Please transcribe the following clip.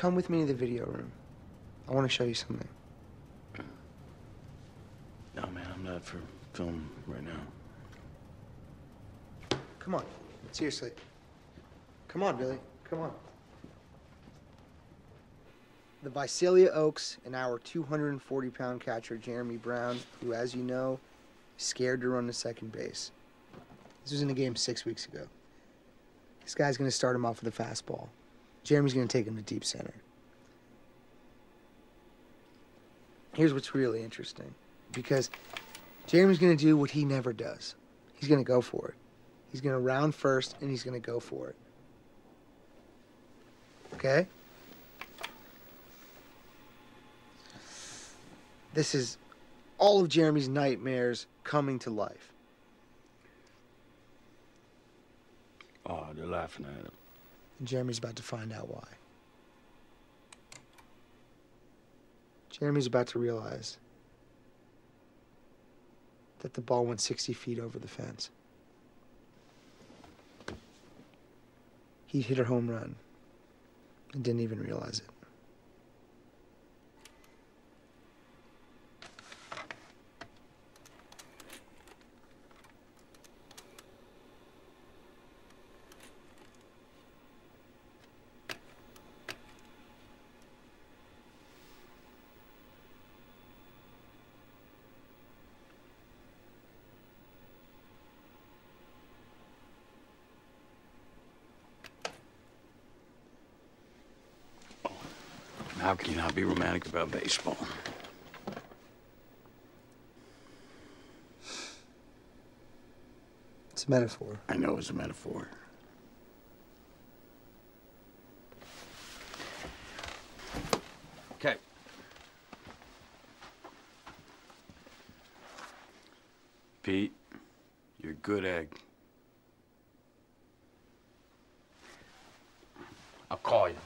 come with me to the video room? I want to show you something. No, man, I'm not for film right now. Come on. Seriously. Come on, Billy. Come on. The Visalia Oaks and our 240 pound catcher, Jeremy Brown, who, as you know, is scared to run to second base. This was in a game six weeks ago. This guy's going to start him off with a fastball. Jeremy's going to take him to deep center. Here's what's really interesting because Jeremy's going to do what he never does. He's going to go for it. He's going to round first and he's going to go for it. Okay? This is all of Jeremy's nightmares coming to life. Oh, they're laughing at him. And Jeremy's about to find out why. Jeremy's about to realize that the ball went 60 feet over the fence. He'd hit a home run and didn't even realize it. How can you not be romantic about baseball? It's a metaphor. I know it's a metaphor. Okay. Pete, you're a good egg. I'll call you.